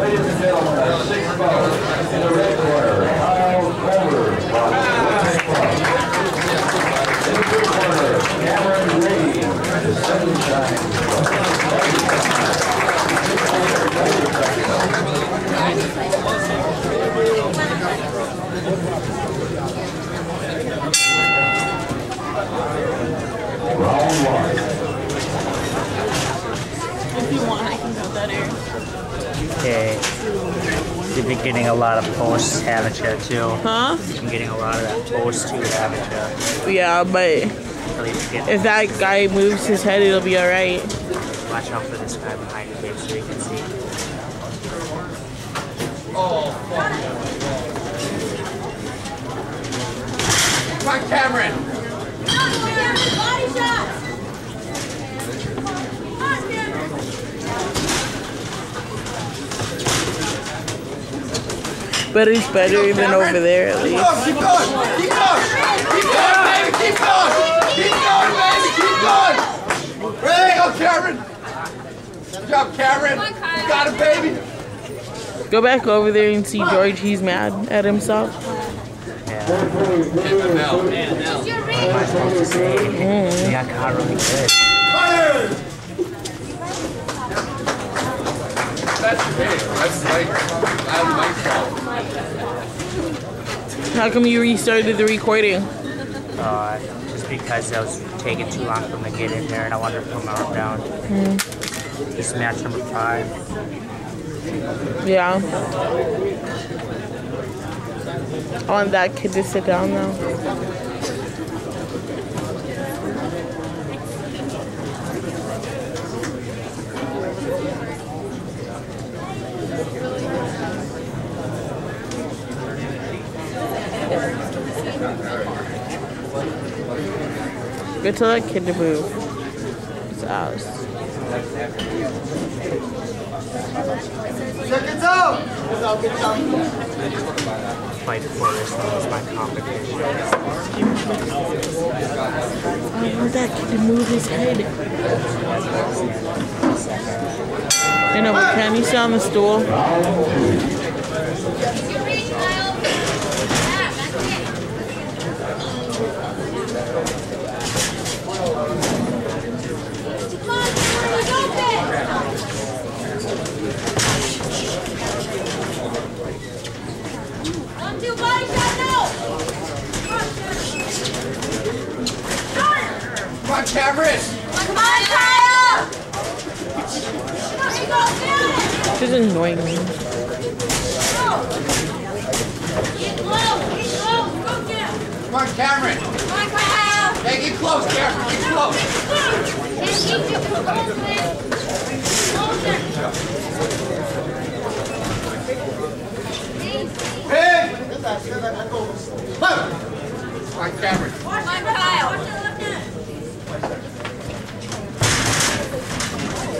Ladies and gentlemen, six bout in the red corner, Kyle Comber, West Club. In the blue corner, Cameron Reed, the Sunshine Club. Round one. If you want, I can go better. Okay. You've been getting a lot of posts, haven't you, too? Huh? You've been getting a lot of that post, too, haven't you? Yeah, but At least get, if that guy moves his head, it'll be alright. watch out for this guy behind you, babe, so you can see. Oh, fuck. Come on, Cameron. Body shots! Come on, Cameron! But it's better than over there at least. Go, keep going. Keep going. Keep going, baby. Keep going. Keep going, baby. Keep going. There you go, Cameron. Good job, Cameron. You got it, baby. Go back over there and see George. He's mad at himself. Mm-hmm. Yeah. Mel. What am I supposed to say? You got really good. That's big. That's like, that's my fault. How come you restarted the recording? Uh, just because it was taking too long for him to get in there, and I wanted to put my arm down. This is match number five. Yeah. I want that kid to sit down now. Go tell that kid to move. It's ours. Check it out. Fight for this one was my competition. I want that kid to move his head. You know, but can you sit on the stool? You reach, Kyle. Yeah, that's it. Come on, Cameron, open! One, two, body shot, no! Come on, Cameron. Come on, Kyle! Here you go, Cameron! She's annoying me. Go! Get low, get low, go, Cam! Come on, Cameron. Come on, Kyle! Hey, get close, Cameron. Get close. And keep it close, man. Closer. Hey. Come on, Cameron. Come on, Kyle. Watch the left hand. Go, Cameron! No weight on it.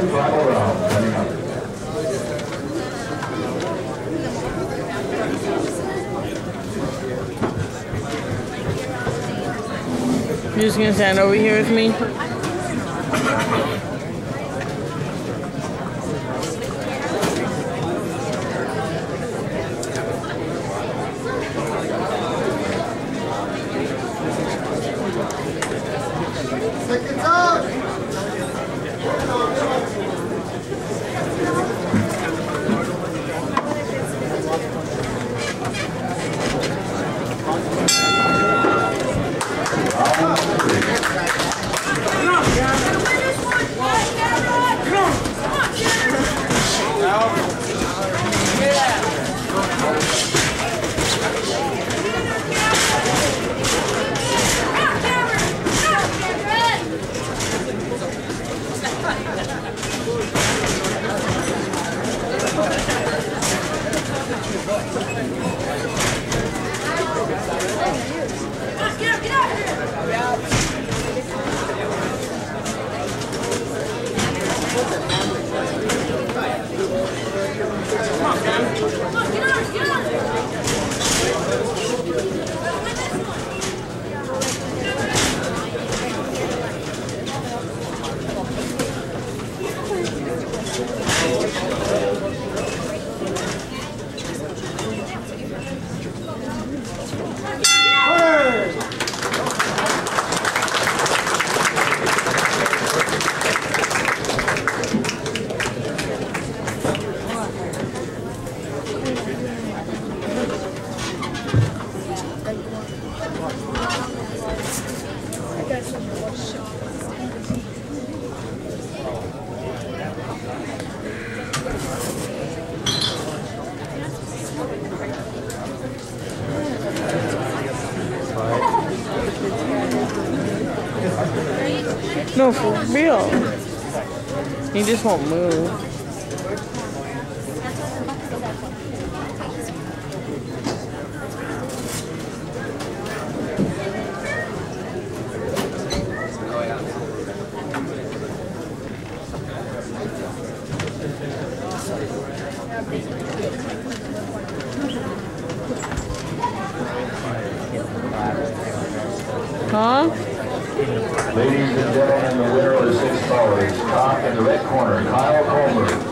You're just gonna stand over here with me? No, for real. He just won't move. Huh? Ladies and gentlemen, the winner of the six dollars, top in the red corner, Kyle Palmer.